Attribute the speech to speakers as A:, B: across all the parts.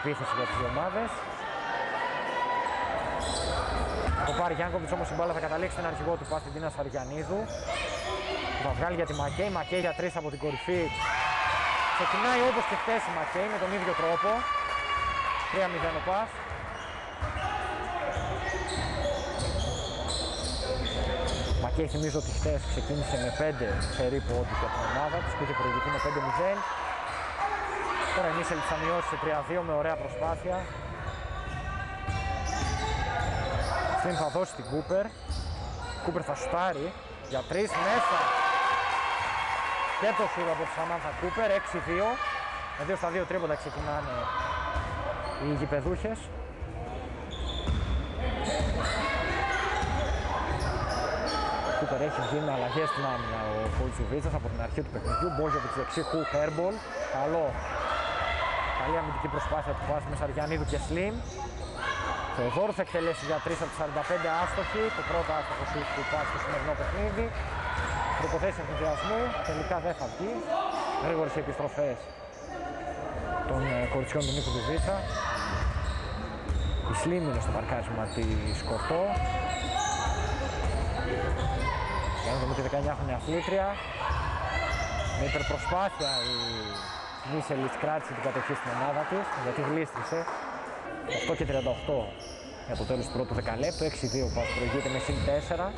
A: επίθεση για τις δύο ομάδες. Το πάρει Γιάνκοβιτς όμως η μπάλα θα καταλήξει στην αρχηγό του πάση την Τίνα Σαριανίδου. Θα βγάλει για τη Μακέη, Μακέη για τρεις από την κορυφή. Ξεκινάει όπως και χτες η Μακέη με τον ίδιο τρόπο. 3-0 ο πας. Μακέη θυμίζω ότι χτες ξεκίνησε με 5 περίπου ό,τι για την ομάδα της, πήγε προηγηθεί με 5-0. Τώρα η Μίσελ θα μειώσει σε 3-2 με ωραία προσπάθεια. Στην θα δώσει την Κούπερ. Κούπερ θα σουτάρει για 3 μέσα. Και το σούρ από τη Σαμάνθα Κούπερ, 6-2. Με 2 στα 2 τρίποτα ξεκινάνε οι γηπεδούχες. Κούπερ έχει βγει με αλλαγές στην άμυνα ο Κολτσουβίτσας από την αρχή του παιχνιδιού. Μπόζοβιτς δεξί, Χου, Χέρμπολ. Καλό. Καλή αμυντική προσπάθεια του Πάση με Σαριανίδου και Σλιμ. Θεοδόρου θα εκτελέσει για 3 από τις 45 άστοχοι. Το πρώτο άστοχο σου του Πάση στο σημερινό παιχνίδι. Προποθέσει ενθουσιασμού. Τελικά δεν θα βγει. Γρήγορες οι επιστροφές των ε, κοριτσιών του Νίκου Βιτζίτσα. Η Σλίμ είναι στο παρκάρισμα τη Σκορτό. Για να δούμε τη 19χρονη αθλήτρια. Με υπερπροσπάθεια η Μίσελης κράτησε την κατοχή στην ομάδα της γιατί γλίστρισε. 8 και 38 για το τέλος του πρώτου δεκαλέπτου 6-2 που προηγείται με συν 4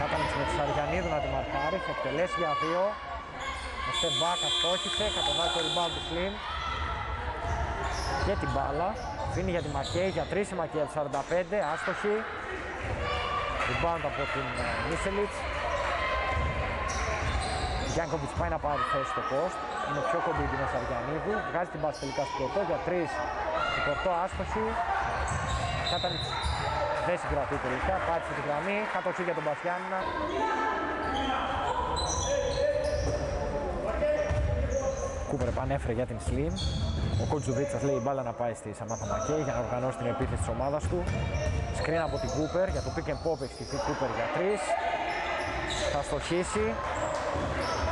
A: Κάτανες με τη Σαριανίδου να τη μαρκάρεις, θα εκτελέσει για 2 με step back αστόχησε, κατεβάζει το rebound του Slim και την μπάλα αφήνει για τη Μακέη, για 3 η Μακέη από 45, άστοχη rebound από την Μίσελιτς Γιάνκοβιτς πάει να πάρει θέση στο post. Είναι πιο κοντή την Σαριανίδου. Βγάζει την μπάση τελικά στο πορτό για 3 η πορτό άστοχη Κάτανιτς δεν συγκρατεί τελικά, πάτησε τη γραμμή, κατοχή για τον Μπασιάννα. Κούπερ επανέφερε για την Slim. Ο Κοτζουβίτσας λέει η μπάλα να πάει στη Σαμάθα Μακέη για να οργανώσει την επίθεση της ομάδας του. Σκριν από την Κούπερ για το pick and pop έχει στηθεί Κούπερ για 3. Θα στοχίσει.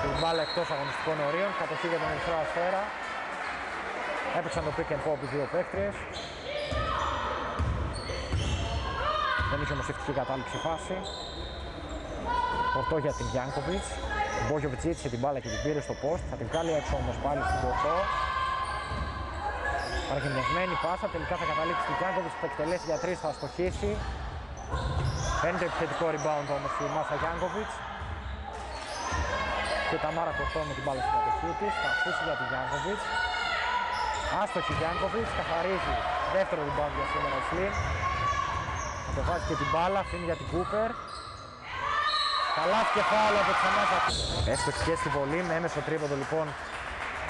A: Την μπάλα εκτός αγωνιστικών ορίων. Κατοχή για τον Ερυθρό Αστέρα. Έπαιξαν το pick and pop οι δύο παίκτριες. Δεν είχε όμως ευτυχή κατάληξη φάση. Πορτό για την Γιάνκοβιτς. Ο Μπόγιοβιτς ζήτησε την μπάλα και την πήρε στο post. Θα την βγάλει έξω όμως πάλι στην Πορτό. Παραγενιασμένη πάσα, τελικά θα καταλήξει στην Γιάνκοβιτς που θα εκτελέσει για 3, θα αστοχίσει. Παίρνει το επιθετικό rebound όμως η Μάσα Γιάνκοβιτς. Και τα Μάρα Πορτό με την μπάλα στην κατοχή της. Θα αφήσει για την Γιάνκοβιτς. Άστοχη Γιάνκοβιτς, καθαρίζει δεύτερο rebound για σήμερα η Σλιν. Θα βάζει και την μπάλα, αφήνει για την Κούπερ. Καλά και φάουλ από τη Σαμάτα. Έστοχη και στη βολή με έμεσο τρίποντο λοιπόν.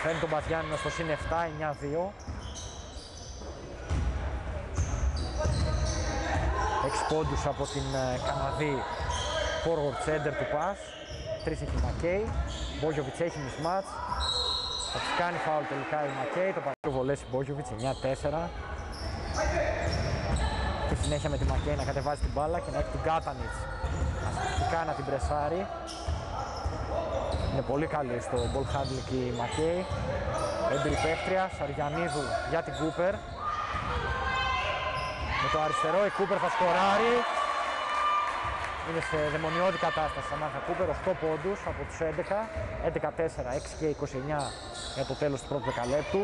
A: Φέρνει τον Μπαζιάννη στο συν 7, 9-2. 6 πόντους από την ε, Καναδή forward center του pass. 3 έχει η Μακέι. Μπόγιοβιτς έχει mismatch. Θα της κάνει φάουλ τελικά η Μακέι. Το παρακολουθεί βολές η Μπόγιοβιτς 9-4. Και συνέχεια με τη Μακέι να κατεβάζει την μπάλα και να έχει την Κάτανιτς αστικά να την πρεσάρει. Είναι πολύ καλή στο ball handling και η Μακέι. Έμπειρη παίχτρια, Σαριανίδου για την Κούπερ. Με το αριστερό η Κούπερ θα σκοράρει. Είναι σε δαιμονιώδη κατάσταση Σαμάθα Κούπερ, 8 πόντους από τους 11. 11-4, 6 και 29 για το τέλος του πρώτου δεκαλέπτου.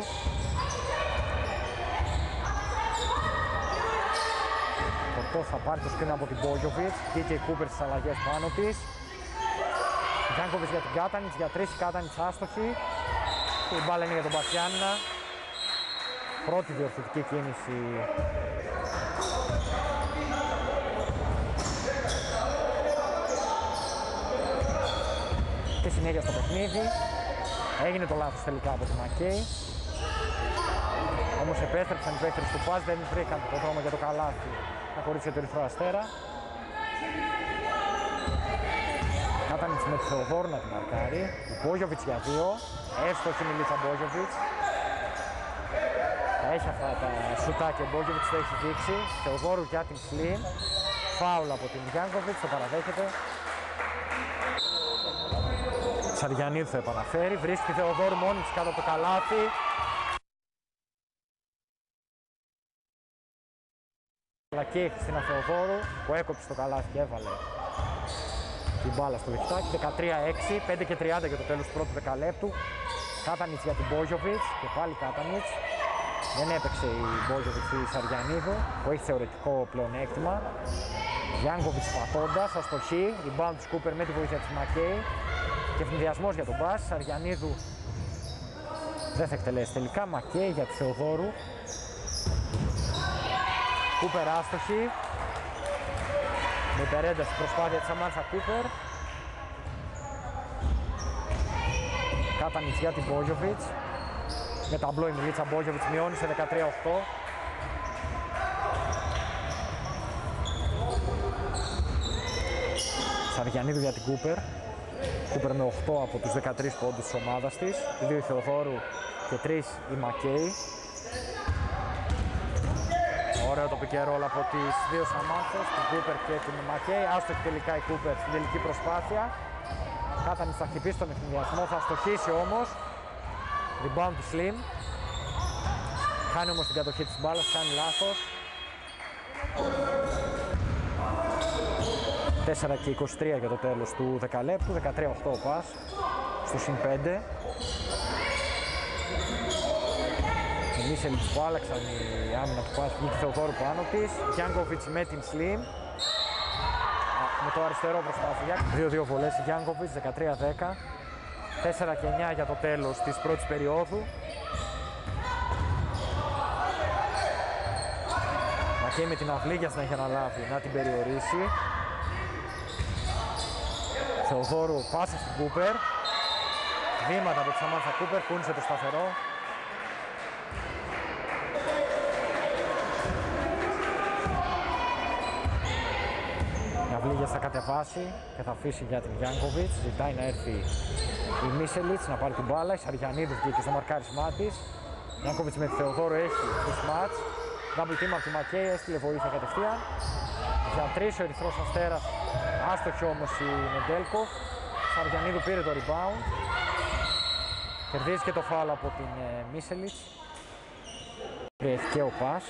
A: Πορτό θα πάρει το σκριν από την Μπόγιοβιτς. Βγήκε η Κούπερ στις αλλαγές πάνω της. Γιάνκοβιτς για την Κάτανιτς, για 3 η Κάτανιτς άστοχη. Και η μπάλα είναι για τον Μπασιάννα. Πρώτη διορθωτική κίνηση και συνέχεια στο παιχνίδι. Έγινε το λάθος τελικά από τη Μακέη. Όμως επέστρεψαν οι παίκτες του Πας, δεν βρήκαν το δρόμο για το καλάθι τα κορίτσια του Ερυθρού Αστέρα. Κάτανιτς με τη Θεοδόρου να την μαρκάρει. Ο Μπόγιοβιτς για δύο. Εύστοχη Μιλίτσα Μπόγιοβιτς. Θα έχει αυτά τα σουτάκια ο Μπόγιοβιτς, το έχει δείξει. Θεοδόρου για την Σλίν. Φάουλ από την Γιάνκοβιτς, το παραδέχεται. Σαριανίδου θα επαναφέρει. Βρίσκει Θεοδόρου μόνη της κάτω από το καλάθι. Αλλά και η Χριστίνα Θεοδόρου που έκοψε το καλάθι και έβαλε την μπάλα στο λιχτάκι. 13-6, 5 και 30 για το τέλος του πρώτου δεκαλέπτου. Κάτανιτς για την Μπόζοβιτς και πάλι Κάτανιτς. Δεν έπαιξε η Μπόζοβιτς τη Σαριανίδου που έχει θεωρητικό πλεονέκτημα. Γιάνκοβιτς πατώντας, αστοχή, rebound του Σκούπερ με τη βοήθεια της Μακέη και ευνηδιασμός για τον Μπάς. Σαριανίδου δεν θα εκτελέσει τελικά. Μακέη για τη Θεοδόρου. Κούπερ άστοχη. Με υπερένταση προσπάθεια της Αμάνθα Κούπερ. Κάτανιτς για την Μπόγιοβιτς. Με ταμπλό η Μιλίτσα Μπόγιοβιτς μειώνει σε 13-8. Σαριανίδου για την Κούπερ. Κούπερ με 8 από τους 13 πόντους της ομάδας της. Οι δύο η Θεοδόρου και 3 η Μακέη. Ωραίο το πικερόλ από τις δύο Σαμάνθες, την Κούπερ και την Μακέη. Άστοχη τελικά η Κούπερ στην τελική προσπάθεια. Κάτανη θα χτυπήσει τον ευθυνδιασμό, θα στοχίσει όμως. Rebound του Slim. Χάνει όμως την κατοχή της μπάλας, κάνει λάθος. 4 και 23 για το τέλος του δεκαλέπτου, 13-8 ο πας, στο συν 5. Οι Μίσελιτς που άλλαξαν η άμυνα του πας, βγήκε Θεοδόρου πάνω της. Γιάνκοβιτς με την Slim. Με το αριστερό προσπάθεια. 2-2 βολές η Γιάνκοβιτς, 13-10. 4 και 9 για το τέλος της πρώτης περίοδου. Μακέι με την αυλίγια να έχει αναλάβει να την περιορίσει. Θεοδόρου πάσα στην Κούπερ. Βήματα από τη Σαμάνθα Κούπερ, κούνησε το σταθερό. Η Αυλίγιας θα κατεβάσει και θα αφήσει για την Γιάνκοβιτς. Ζητάει να έρθει η Μίσελιτς να πάρει την μπάλα. Η Σαριανίδου βγήκε στο μαρκάρισμά της. Γιάνκοβιτς με τη Θεοδόρου έχει το μάτς. Double team από τη Μακέη, έστειλε βοήθεια κατευθείαν. Για τρεις ο Ερυθρός Αστέρας, άστοχη όμως η Νεντέλκοφ. Σαριανίδου πήρε το rebound. Κερδίζει και το φάλο από την ε, Μίσελιτς. Έχει και ο Πας.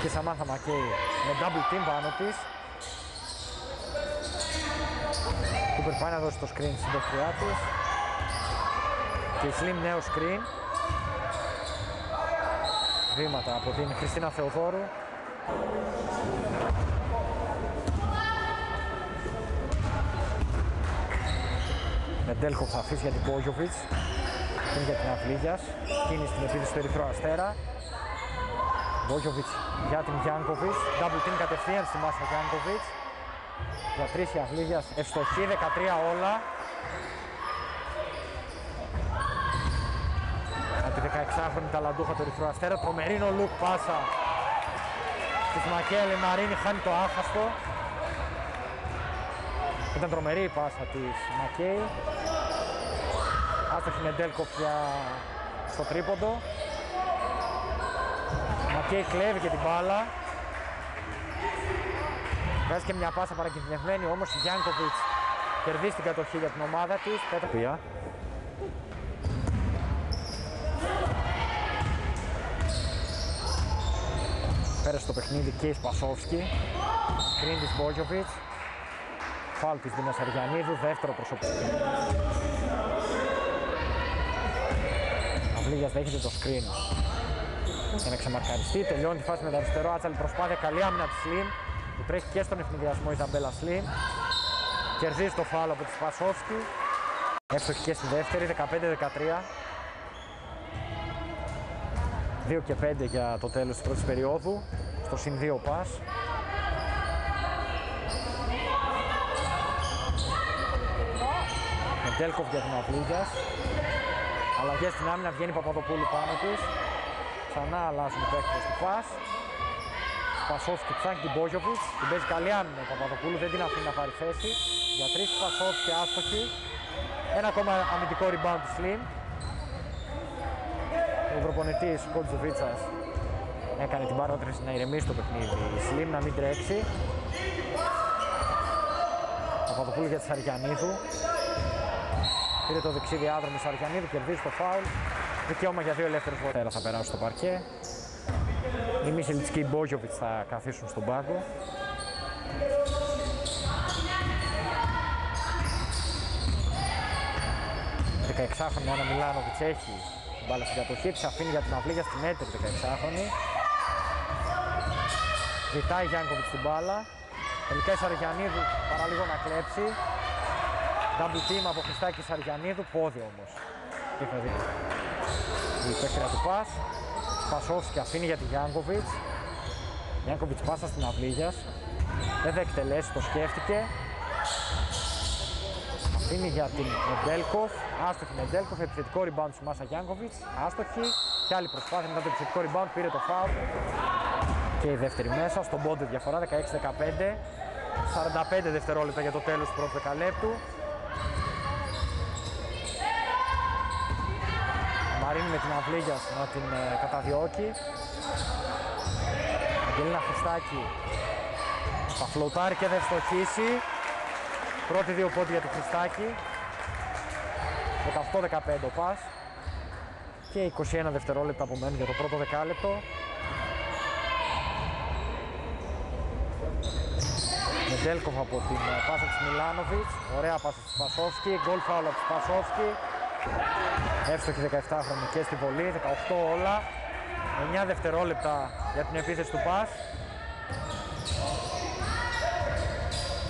A: Και η Σαμάνθα Μακέη με double team πάνω της. Κούπερ πάει να δώσει το screen στην δοχτριά της. Και η Slim νέο screen. Βήματα από την Χριστίνα Θεοδόρου. Μεντέλχοφ θα αφήσει για την Μπόγιοβιτς. Είναι για την Αυλίγιας. Κίνηση στην επίδυση του Ερυθρό Αστέρα. Μπόγιοβιτς για την Γιάνκοβιτς. Double team κατευθείαν στη μάσα Γιάνκοβιτς. Για τρεις η Αυλίγιας. Ευστοχή 13 όλα. Από τη 16χρονη ταλαντούχα του Ερυθρού Αστέρα. Τρομερίνο λουκ πάσα. Της Μακέλη Μαρίνη χάνει το άφαστο. Ήταν τρομερή η πάσα της Μακέη. Άστοχη Νεντέλκοφ για στο τρίποντο. Μακέη κλέβει και την μπάλα. Βγάζει και μια πάσα παρακινδυνευμένη όμως η Γιάνκοβιτς κερδίζει την κατοχή για την ομάδα της. Πέτρα. Πέρασε το παιχνίδι και η Σπασόφσκι. Σκριν της Μπόγιοβιτς. Φάλ της Δήμας Αργιανίδου, δεύτερο προσωπικό. Αυλίγιας δέχεται το screen για να ξεμαρκαριστεί. Τελειώνει τη φάση με το αριστερό. Άτσαλη προσπάθεια. Καλή άμυνα της Slim που τρέχει και στον ευνηδιασμό η Ζαμπέλα Slim. Κερδίζει το φάλο από τη Σπασόφσκι. Εύστοχη και στη δεύτερη, 15-13. 2 και 5 για το τέλος της πρώτης περίοδου. Στο συν 2 πας. Μεντέλκοφ για την Αυλίγιας. Αλλαγές στην άμυνα βγαίνει Παπαδοπούλου πάνω της. Ξανά αλλάζουν οι παίκτες του πας. Σπασόφσκι ψάχνει την Μπόζοβιτς. Την παίζει καλή άμυνα ο Παπαδοπούλου, δεν την αφήνει να πάρει θέση. Για τρεις Σπασόφσκι άστοχη. Ένα ακόμα αμυντικό rebound του Slim. Ο προπονητής Κοντζοβίτσας Έκανε την παρότριση να ηρεμήσει το παιχνίδι. Η Σλίμ να μην τρέξει. Παπαδοπούλου για τη Σαριανίδου. Πήρε το δεξί διάδρομο Σαριανίδου, κερδίζει το φάουλ. Δικαίωμα για δύο ελεύθερους βοτέρα θα περάσουν στο παρκέ. Οι Μίσελιτς και οι Μπόγιοβιτς θα καθίσουν στον πάγκο. χρονη Άννα Μιλάνοβιτς έχει την μπάλα στην κατοχή, της αφήνει για την αυλή στην έτερη 16χρονη. Ζητάει Γιάνκοβιτς την μπάλα. Τελικά η Σαριανίδου παραλίγο να κλέψει. Double team από Χριστάκης Σαριανίδου, πόδι όμως. Τι θα δει. Η παίκτρια του Πας. Σπασόφσκι αφήνει για τη Γιάνκοβιτς. Γιάνκοβιτς πάσα στην Αυλίγιας. Δεν θα εκτελέσει, το σκέφτηκε. Αφήνει για την Νεντέλκοφ. Άστοχη Νεντέλκοφ, επιθετικό rebound του Μάσα Γιάνκοβιτς. Άστοχη. Και άλλη προσπάθεια μετά το επιθετικό rebound, πήρε το foul. Και η δεύτερη μέσα, στον πόντο διαφορά 16-15. 45 δευτερόλεπτα για το τέλος του πρώτου δεκαλέπτου. Μαρίνη με την αυλίγιας να την ε, καταδιώκει. Αγγελίνα Χριστάκη θα φλωτάρει και δεν στοχίσει. Πρώτη δύο πόντια για τη Χριστάκη. 18-15 ο πας. Και 21 δευτερόλεπτα απομένουν για το πρώτο δεκάλεπτο. Μεντέλκοφ από την ε, πάσα της Μιλάνοβιτς. Ωραία πάσα της Πασόφσκι. Γκολ φάουλ από της Πασόφσκι. Εύστοχη 17χρονη και στη βολή. 18 όλα. 9 δευτερόλεπτα για την επίθεση του Πας.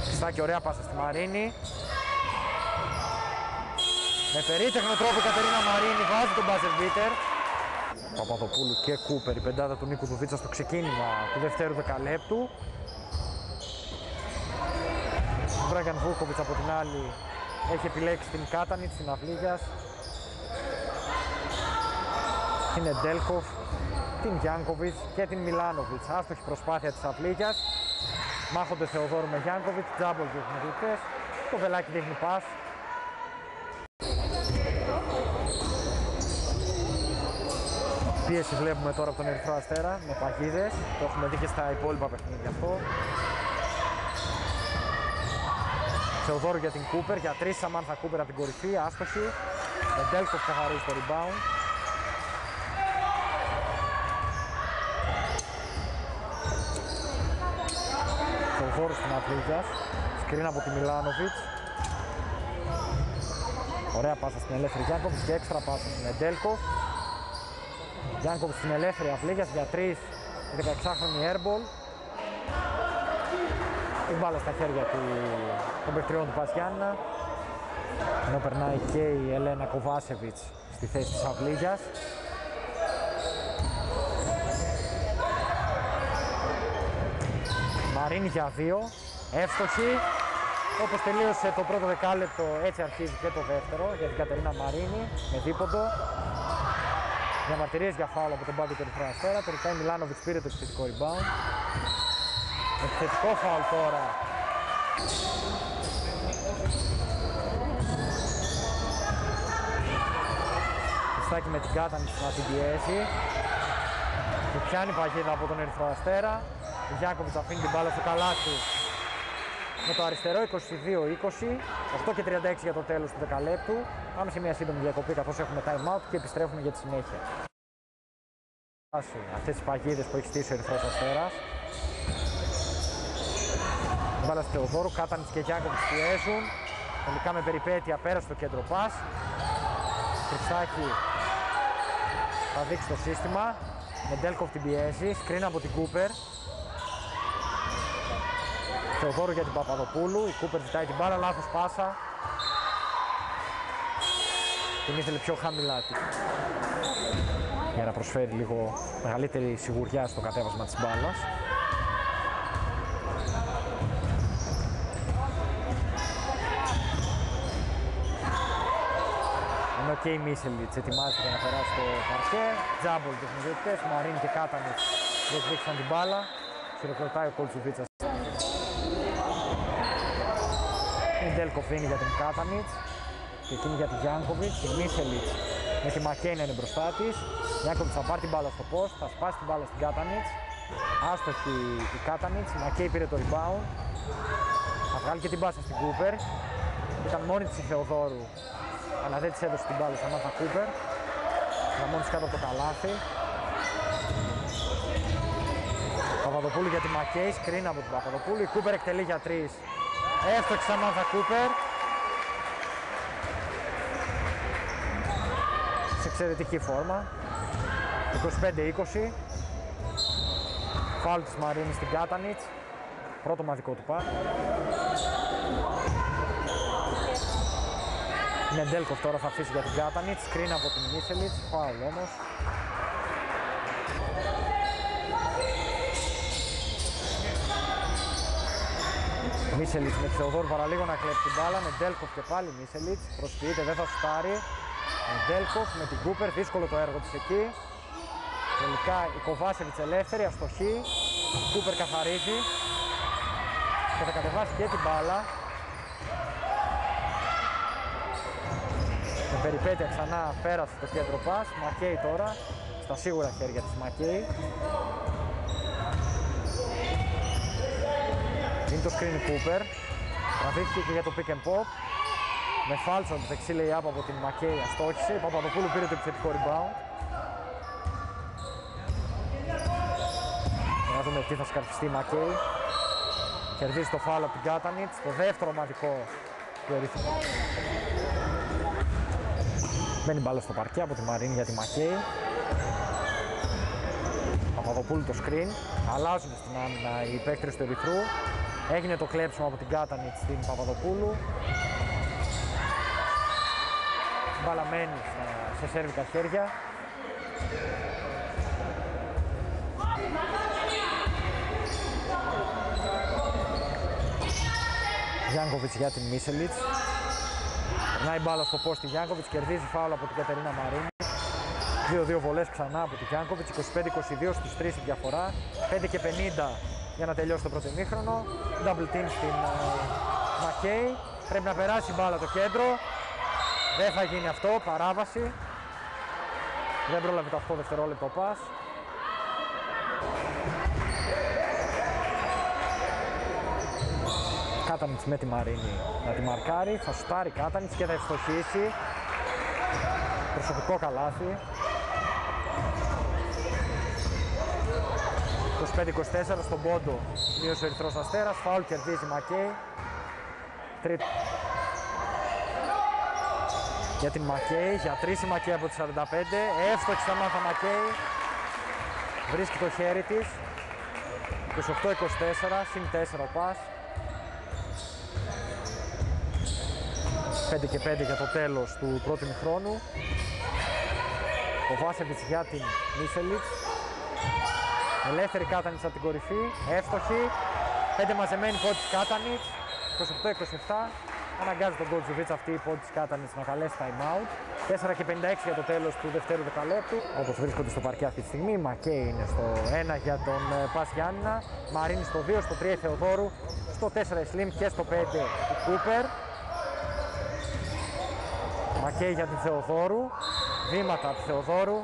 A: Χριστάκη ωραία πάσα στη Μαρίνη. Με περίτεχνο τρόπο η Κατερίνα Μαρίνη βάζει τον buzzer beater. Παπαδοπούλου και Κούπερ, η πεντάδα του Νίκου Δουβίτσα στο ξεκίνημα του δευτέρου δεκαλέπτου. Ο Μπράγκαν Βούκοβιτς από την άλλη έχει επιλέξει την Κάτανιτ, την Αυλίγιας, την Εντέλκοφ, την Γιάνκοβιτς και την Μιλάνοβιτς. Άστοχη προσπάθεια της Αυλίγιας. Μάχονται Θεοδόρου με Γιάνκοβιτς, τζάμπολ τους εθνικητές. Το βελάκι δείχνει πας. Πίεσης βλέπουμε τώρα από τον Ερυθρό Αστέρα με παγίδες. Το έχουμε δει και στα υπόλοιπα παιχνίδια αυτό. Θεοδόρου για την Κούπερ, για τρεις Σαμάνθα Κούπερ από την κορυφή, άστοχη. Εντέλκοφ καθαρίζει το rebound. Θεοδόρου στην Ατλίγιας, σκριν από τη Μιλάνοβιτς. Ωραία πάσα στην ελεύθερη Γιάνκοβιτς και έξτρα πάσα στην Εντέλκοφ. Γιάνκοβιτς στην ελεύθερη Ατλίγιας για τρεις, 16χρονη airball την μπάλα στα χέρια του, των παιχτριών του Πασιάννα. Ενώ περνάει και η Ελένα Κοβάσεβιτς στη θέση της Αυλίγιας. Μαρίνη για δύο, εύστοχη. Όπως τελείωσε το πρώτο δεκάλεπτο έτσι αρχίζει και το δεύτερο για την Κατερίνα Μαρίνη με δίποτο Διαμαρτυρίες για φάουλ από τον Μπάγκο του Αστέρα, τελικά η Μιλάνοβιτς πήρε το επιθετικό rebound Επιθετικό φάουλ τώρα. Πιστάκι με την κάτανη να την πιέσει. Και πιάνει παγίδα από τον Ερυθρό Αστέρα. Ο Γιάκοβιτς αφήνει την μπάλα στο καλάθι. Με το αριστερό 22-20, 8 και 36 για το τέλος του δεκαλέπτου. Πάμε σε μια σύντομη διακοπή καθώς έχουμε time out και επιστρέφουμε για τη συνέχεια. Αυτές τις παγίδες που έχει στήσει ο Ερυθρός Αστέρας. Μπάλας στο Θεοδόρου, Κάτανης και Γιάνκοβιτς πιέζουν. Τελικά με περιπέτεια πέρα στο κέντρο πας. Χριστάκη θα δείξει το σύστημα. Μεντέλκοφ την πιέζει, σκριν από την Κούπερ. Θεοδόρου για την Παπαδοπούλου, η Κούπερ ζητάει την μπάλα, λάθος πάσα. Την ήθελε πιο χαμηλά για να προσφέρει λίγο μεγαλύτερη σιγουριά στο κατέβασμα της μπάλας. Και η Μίσελιτς ετοιμάζεται να περάσει στο παρκέ. Τζάμπολ του εθνικότητες, Μαρίν και Κάτανιτς διεκδίκησαν την μπάλα. Χειροκροτάει ο Κολτσουβίτσας. Η Ντέλκο φύγει για την Κάτανιτς και εκείνη για τη Γιάνκοβιτς. Η Μίσελιτς με τη Μακέι να είναι μπροστά της. Γιάνκοβιτς θα πάρει την μπάλα στο post, θα σπάσει την μπάλα στην Κάτανιτς. Άστοχη η Κάτανιτς, η Μακέι πήρε το rebound. Θα βγάλει και την μπάσα στην Κούπερ. Ήταν μόνη της η Θεοδόρου, αλλά δεν της έδωσε την μπάλα στον Μάθα Κούπερ. Ήταν μόνη της κάτω από το καλάθι. Παπαδοπούλου για τη Μακέη, σκριν από την Παπαδοπούλου. Η Κούπερ εκτελεί για τρεις. Εύστοχη Σαμάνθα Κούπερ. Σε εξαιρετική φόρμα. 25-20. Φάουλ της Μαρίνης στην Κάτανιτς. Πρώτο μαδικό του πά. Νεντέλκοφ τώρα θα αφήσει για την Κάτανιτς. Σκριν από την Μίσελιτς. Φάουλ όμως. Μίσελιτς με τη Θεοδόρου παραλίγο να κλέψει την μπάλα. Νεντέλκοφ και πάλι Μίσελιτς. Προσποιείται, δεν θα σουτάρει. Νεντέλκοφ με την Κούπερ. Δύσκολο το έργο της εκεί. Τελικά η Κοβάσεβιτς ελεύθερη, αστοχή. Κούπερ καθαρίζει. Και θα κατεβάσει και την μπάλα. Περιπέτεια ξανά πέρασε το κέντρο πας. Μακέι τώρα. Στα σίγουρα χέρια της Μακέι. Είναι το screen Cooper. Τραβήθηκε και για το pick and pop. Με φάλσο το δεξί λέει από την Μακέι αστόχησε. Η Παπαδοπούλου πήρε το επιθετικό rebound. Να δούμε τι θα σκαρφιστεί η Μακέι. Κερδίζει το φάλο από την Κάτανιτς. Το δεύτερο ομαδικό του Ερυθρού. Μπαίνει μπάλα στο παρκέ από τη Μαρίνη για τη Μακέι. Παπαδοπούλου το screen. Αλλάζουν στην άμυνα οι παίκτες του Ερυθρού. Έγινε το κλέψιμο από την Κάτανιτ στην Παπαδοπούλου. Μπάλα μένει σε σέρβικα χέρια. Γιάνκοβιτς για την Μίσελιτς. Περνάει μπάλα στο post τη Γιάνκοβιτς, κερδίζει φάουλ από την Κατερίνα Μαρίνη. 2-2 βολές ξανά από τη Γιάνκοβιτς, 25-22 στους 3 η διαφορά. 5 και 50 για να τελειώσει το πρώτο ημίχρονο. Double team στην Μακέι. Πρέπει να περάσει μπάλα το κέντρο. Δεν θα γίνει αυτό, παράβαση. Δεν πρόλαβε το 8 δευτερόλεπτο πας. Κάτανιτς με τη Μαρίνη να τη μαρκάρει, θα σουτάρει Κάτανιτς και θα ευστοχίσει. Προσωπικό καλάθι. 25-24 στον πόντο μείωσε ο Ερυθρός Αστέρας, φαουλ κερδίζει Μακέι. Τρίτο. Για την Μακέι, για τρεις η Μακέι από τις 45, εύστοχη στα μάθα Μακέι. Βρίσκει το χέρι της. 28-24, συν 4 ο πας. 5 και 5 για το τέλος του πρώτου χρόνου. Ο Βάσεβιτς για την Μίσελιτς. Ελεύθερη Κάτανιτς από την κορυφή, εύστοχη. 5 μαζεμένη πόντι της Κάτανιτς, 28-27. Αναγκάζει τον Κολτζουβίτς αυτή η πόντι της Κάτανιτς να καλέσει time out. 4 και 56 για το τέλος του δευτέρου δεκαλέπτου. Όπως βρίσκονται στο παρκέ αυτή τη στιγμή, Μακέι είναι στο 1 για τον ε, Πας Γιάννηνα, Μαρίνη στο 2, στο 3 η Θεοδόρου, στο 4 η Σλίμ και στο 5 η Κούπερ. Μακέι για την Θεοδόρου, βήματα από τη Θεοδόρου,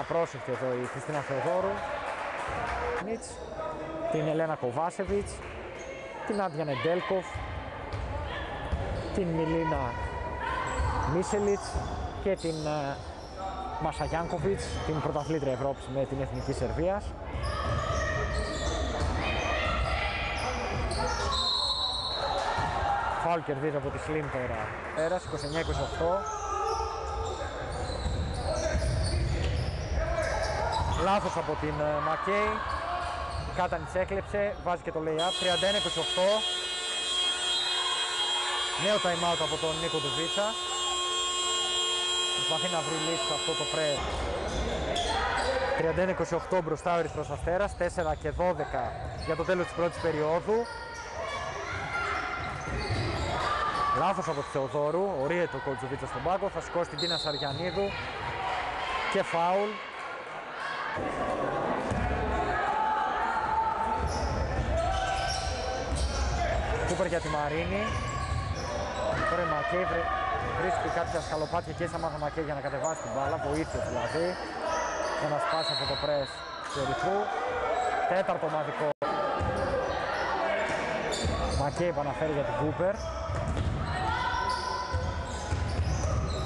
A: απρόσεκτη εδώ η Χριστίνα Θεοδόρου, την Ελένα Κοβάσεβιτς, την Άντια Νεντέλκοφ, την Μιλίνα Μίσελιτς και την uh, Μασαγιάνκοβιτς, την πρωταθλήτρια Ευρώπης με την Εθνική Σερβίας. Φάουλ κερδίζει από τη Σλίμ τώρα. Πέρας, 29-28. Λάθος από την Μακέι. Κάτανιτς έκλεψε, βάζει και το lay-up. 31-28. Νέο time out από τον Νίκο Ντουβίτσα. Προσπαθεί να βρει λύση σε αυτό το πρέ. 31-28 μπροστά ο Ερυθρός Αστέρας, 4 και 12 για το τέλος της πρώτης περίοδου. Λάθος από τη Θεοδόρου, ορίεται ο Κολτζουβίτσα στον πάγκο, θα σηκώσει την Τίνα Σαριανίδου και φάουλ. Κούπερ για τη Μαρίνη. Τώρα η Μακέι Βρίσκει κάποια σκαλοπάτια και σαν Μακέι για να κατεβάσει την μπάλα, βοήθεια δηλαδή, για να σπάσει από το πρες του Ερυθρού. Τέταρτο ομαδικό. Μακέι επαναφέρει για την Κούπερ.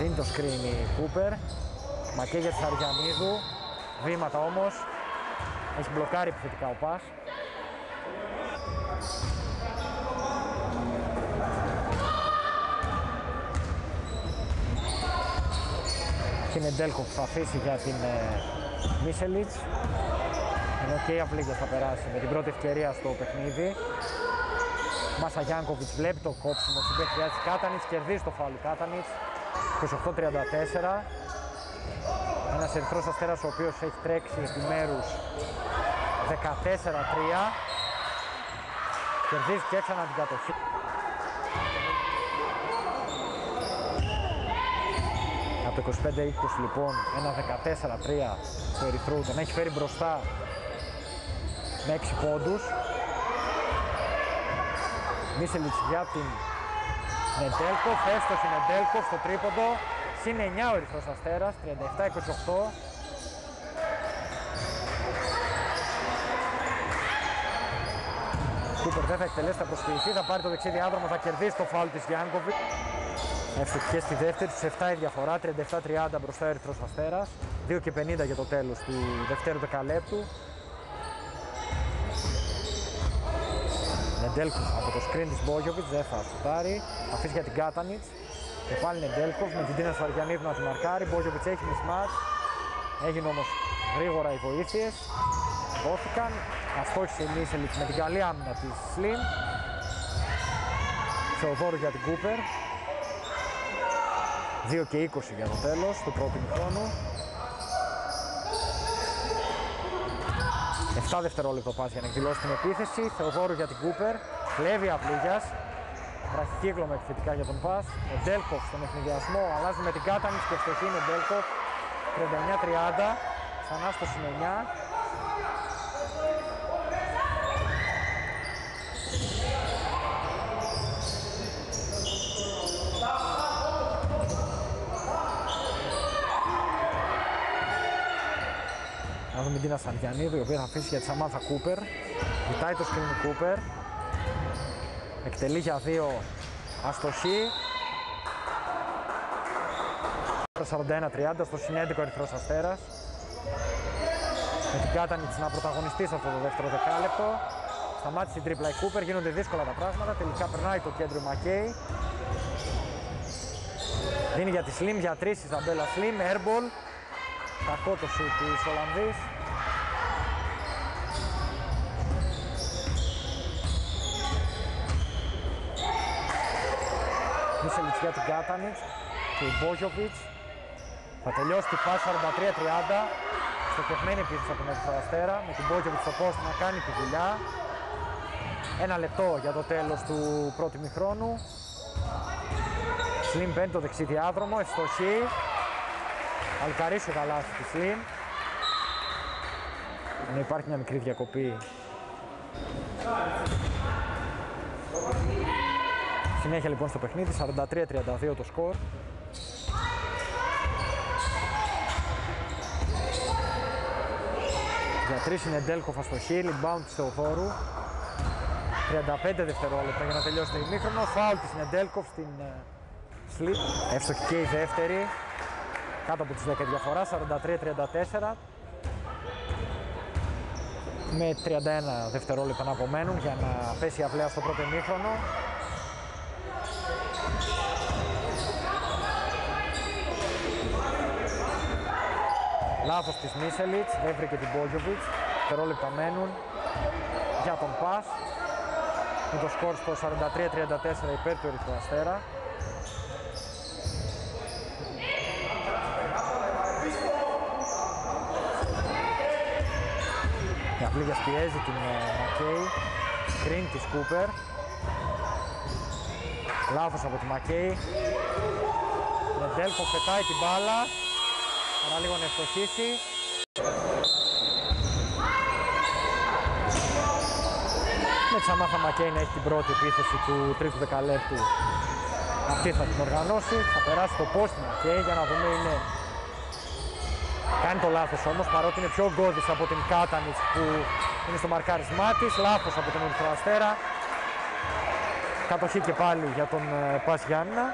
A: Δίνει το screen η Κούπερ. Μακέι για τη Σαριανίδου. Βήματα όμως. Έχει μπλοκάρει επιθετικά ο Πας. Και είναι Ντέλκο που θα αφήσει για την ε, Μίσελιτς. Ενώ και η Αυλίγια θα περάσει με την πρώτη ευκαιρία στο παιχνίδι. Μάσα Γιάνκοβιτς βλέπει το κόψιμο στην παιχνιδιά της Κάτανιτς, κερδίζει το φάουλ Κάτανιτς. 28-34. Ένας ερυθρός αστέρας ο οποίος έχει τρέξει επιμέρους 14-3. Κερδίζει και έξανα την κατοχή. Από το 25-20 λοιπόν ένα 14-3 του Ερυθρού τον έχει φέρει μπροστά με 6 πόντους. Μίσελιτς για την Νεντέλκοφ, έστοχη Νεντέλκοφ στο τρίποντο. Συν 9 ο Ερυθρός Αστέρας, 37-28. Κούπερ δεν θα εκτελέσει, θα προσποιηθεί, θα πάρει το δεξί διάδρομο, θα κερδίσει το φάουλ της Γιάνκοβιτς. Εύστοχη και στη δεύτερη, στις 7 η διαφορά, 37-30 μπροστά ο Ερυθρός Αστέρας. 2 και 50 για το τέλος του δευτέρου δεκαλέπτου. Νεντέλκοφ από το screen της Μπόγιοβιτς, δεν θα σουτάρει. Αφήσει για την Κάτανιτς. Και πάλι Νεντέλκοφ με την Τίνα Σαριανίδου να τη μαρκάρει. Μπόγιοβιτς έχει μισμάτ. Έγινε όμως γρήγορα οι βοήθειες. Δόθηκαν. Αστόχησε η Μίσελιτς με την καλή άμυνα της Σλιμ. Θεοδόρου για την Κούπερ. 2 και 20 για το τέλος του πρώτου χρόνου. 7 δευτερόλεπτο πας για να εκδηλώσεις την επίθεση. Θεοδόρου για την Κούπερ. Κλέβει απλούγιας. Βραχικύκλωμα επιθετικά για τον Πας. Ο Ντέλκοφ στον ευνηδιασμό αλλάζει με την Κάτανης και φτωχή είναι ο Ντέλκοφ. 39-30. Ξανά στο συν 9. Να δούμε την Τίνα Σαριανίδου, η οποία θα αφήσει για τη Σαμάνθα Κούπερ. Κοιτάει το screen Κούπερ. Εκτελεί για δύο αστοχή. 41-30 στο συνέντικο Ερυθρός Αστέρας. Με την Κάτανιτς να πρωταγωνιστεί σε αυτό το δεύτερο δεκάλεπτο. Σταμάτησε η τρίπλα η Κούπερ, γίνονται δύσκολα τα πράγματα. Τελικά περνάει το κέντρο Μακέι. Δίνει για τη Σλιμ, για τρεις η Ζαμπέλα Σλιμ, airball. Κακό το σουτ της Ολλανδής. Μίσελιτς για την Κάτανιτς και η Μπόγιοβιτς. Θα τελειώσει τη φάση 43-30. Στοχευμένη επίθεση από τον Ερυθρό Αστέρα με την Μπόγιοβιτς στο πόστο να κάνει τη δουλειά. Ένα λεπτό για το τέλος του πρώτου μηχρόνου. Σλιμ παίρνει το δεξί διάδρομο, ευστοχή. Αλκαρίσιο καλά στη Σλιμ. Ενώ υπάρχει μια μικρή διακοπή. Συνέχεια λοιπόν στο παιχνίδι, 43-32 το σκορ. Για τρεις είναι Ντέλκοφ αστοχή, rebound της Θεοδόρου. 35 δευτερόλεπτα για να τελειώσει το ημίχρονο. Φάουλ της Νεντέλκοφ στην Σλίπ. Εύστοχη και η δεύτερη. Κάτω από τις 10 διαφορά, 43-34. Με 31 δευτερόλεπτα να απομένουν για να πέσει η αυλαία στο πρώτο ημίχρονο. Λάθος της Μίσελιτς, έβρικε την Μπόγιοβιτς. Δευτερόλεπτα μένουν για τον Πας. Με το σκορ στο 43-34 υπέρ του Ερυθρού Αστέρα. Η Αυλίγιας πιέζει την ε, Μακέι. Screen της Κούπερ. Λάθος από τη Μακέι. Νεντέλκο πετάει την μπάλα. Παρά λίγο να ευστοχίσει. Με τη Σαμάθα Μακέι να έχει την πρώτη επίθεση του τρίτου δεκαλέπτου Αυτή θα την οργανώσει, θα περάσει το post και για να δούμε είναι Κάνει το λάθος όμως παρότι είναι πιο γκώδης από την Κάτανιτς που είναι στο μαρκάρισμά της. Λάθος από τον Ερυθρό Αστέρα. Κατοχή και πάλι για τον ε, Πας Γιάννηνα.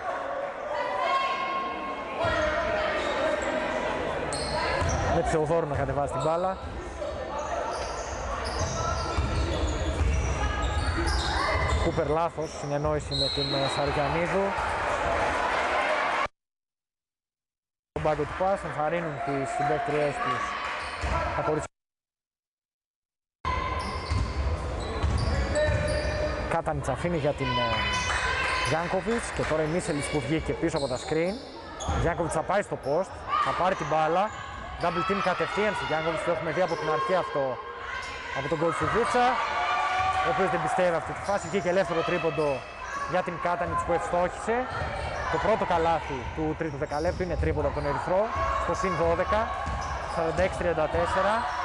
A: Με τη Θεοδόρου να κατεβάσει την μπάλα. Κούπερ λάθος, συνεννόηση με την ε, Σαρικιανίδου. Τον πάγκο του Πας ενθαρρύνουν τις συμπαίκτριές τους τα κορίτσια. Κάτανιτς αφήνει για την ε, Γιάνκοβιτς και τώρα η Μίσελης που βγήκε πίσω από τα screen. Γιάνκοβιτς θα πάει στο post, θα πάρει την μπάλα. Double team κατευθείαν στη Γιάνκοβιτς, το έχουμε δει από την αρχή αυτό από τον κόλ Βίτσα, ο οποίος δεν πιστεύει αυτή τη φάση. Βγήκε ελεύθερο τρίποντο για την Κάτανιτς που ευστόχησε. Το πρώτο καλάθι του τρίτου δεκαλέπτου είναι τρίποντο από τον Ερυθρό στο συν 12, 46-34.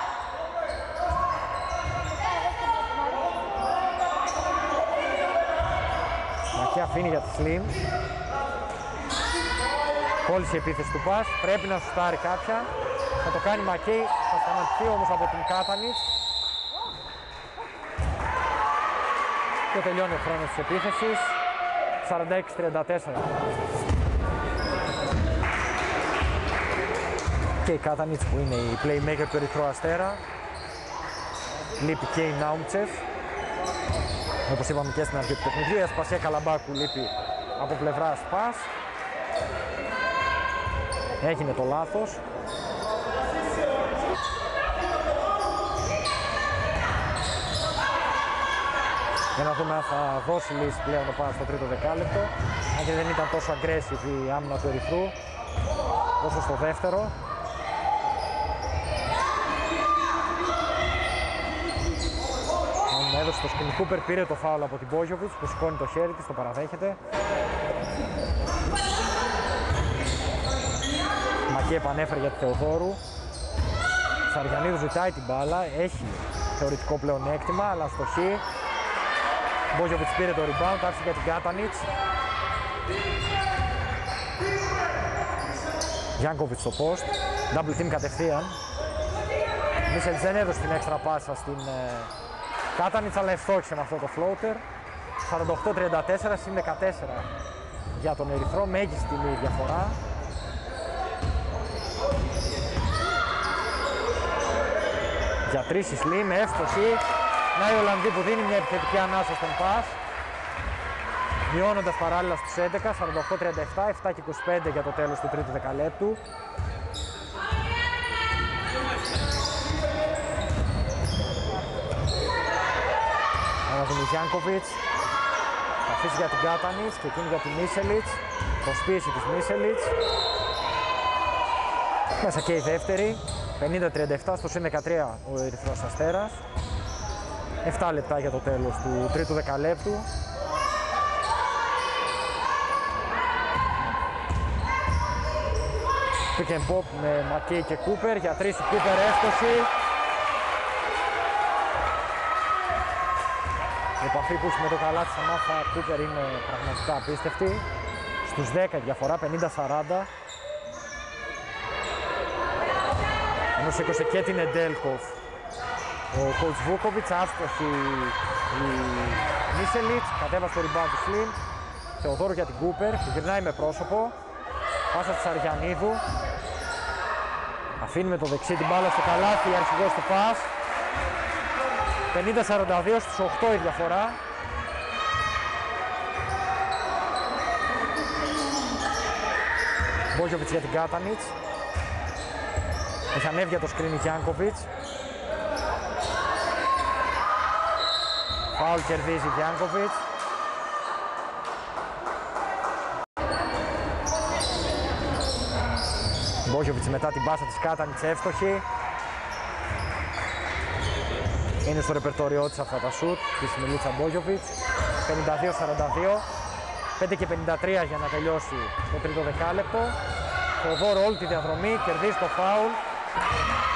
A: και αφήνει για τη Slim. Κόλλησε η επίθεση του Πας, πρέπει να σουτάρει κάποια. Θα το κάνει Μακέι, θα σταματηθεί όμως από την Κάτανης. Και τελειώνει ο χρόνος της επίθεσης. 46-34. Και η Κάτανιτς που είναι η playmaker του Ερυθρού Αστέρα. Λείπει και η Νάουμτσεφ. Όπως είπαμε και στην αρχή του παιχνιδιού, η Ασπασία Καλαμπάκου λείπει από πλευράς Σπάς. Έγινε το λάθος. Για να δούμε αν θα δώσει λύση πλέον το Πας στο τρίτο δεκάλεπτο. Αν και δεν ήταν τόσο aggressive η άμυνα του Ερυθρού, όσο στο δεύτερο. έδωσε το σκηνή Κούπερ, πήρε το φάουλ από την Μπόγιοβιτς που σηκώνει το χέρι της, το παραδέχεται. Μακέ επανέφερε για τη Θεοδόρου. Σαριανίδου ζητάει την μπάλα, έχει θεωρητικό πλεονέκτημα, αλλά στοχή. Μπόγιοβιτς πήρε το rebound, άφησε για την Κάτανιτς. Γιάνκοβιτς στο post, double team κατευθείαν. Μίσελ δεν έδωσε την έξτρα πάσα στην ε, Κάτανιτς αλλά ευστόχησε με αυτό το floater. 48-34 συν 14 για τον Ερυθρό, μέγιστη τιμή διαφορά. Για τρεις η Slim, εύστοχη. Να η Ολλανδή που δίνει μια επιθετική ανάσα στον Πας. Μειώνοντας παράλληλα στους 11, 48-37, 7 και 25 για το τέλος του τρίτου δεκαλέπτου. ο Γιάνκοβιτς. Θα αφήσει για την Κάτανης και εκείνη για την Μίσελιτς. Προσπίεση της Μίσελιτς. Μέσα και η δεύτερη. 50-37 στο συν 13 ο Ερυθρός Αστέρας 7 λεπτά για το τέλος του τρίτου δεκαλέπτου Pick and pop με Μακέι και Κούπερ για τρεις Κούπερ έστωση Η επαφή που έχει με το καλάθι Σαμάθα Κούπερ είναι πραγματικά απίστευτη. Στους 10 διαφορά, 50-40. Ενώ σήκωσε και την Εντέλκοφ. Ο coach Βούκοβιτς, άστοχη η Μίσελιτς, κατέβασε το rebound του Σλιν. Θεοδόρου για την Κούπερ, που γυρνάει με πρόσωπο. Πάσα της Αριανίδου. Αφήνει με το δεξί την μπάλα στο καλάθι, αρχηγός του πας. 50-42 στους 8 η διαφορά. Μπόγιοβιτς για την Κάτανιτς. Έχει ανέβει για το σκρίνι Γιάνκοβιτς. Φάουλ κερδίζει Γιάνκοβιτς. Μπόγιοβιτς μετά την πάσα της Κάτανιτς εύστοχη. Είναι στο ρεπερτόριό της αυτά τα σουτ της Μιλίτσα Μπόγιοβιτς. 52-42. 5 και 53 για να τελειώσει το τρίτο δεκάλεπτο. Φοβόρο όλη τη διαδρομή, κερδίζει το φάουλ.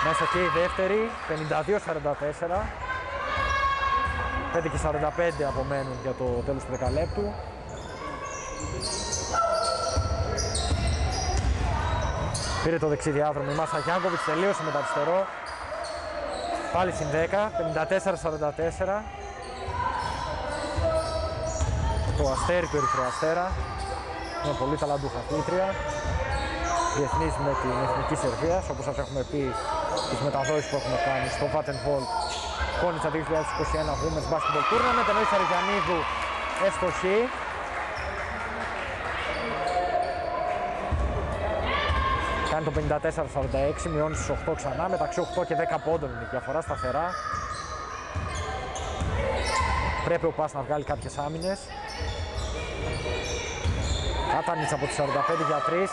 A: Μέσα και η δεύτερη, 52-44. 5 και 45 απομένουν για το τέλος του δεκαλέπτου. Πήρε το δεξί διάδρομο η Μάσα Γιάνκοβιτς, τελείωσε με τα αριστερό. Πάλι στην 10, 54-44. Το αστέρι του Με Αστέρα. Είναι πολύ ταλαντούχα αθλήτρια. Διεθνής με την Εθνική Σερβίας, όπως σας έχουμε πει τις μεταδόσεις που έχουμε κάνει στο Vattenfall Κόνιτσα 2021 Women's Basketball Tournament, ενώ η Σαριγιανίδου έστοχη. Κάνει το 54-46, μειώνει στους 8 ξανά, μεταξύ 8 και 10 πόντων είναι η διαφορά σταθερά. Πρέπει ο Πας να βγάλει κάποιες άμυνες. Κάτανιτς από τις 45 για 3,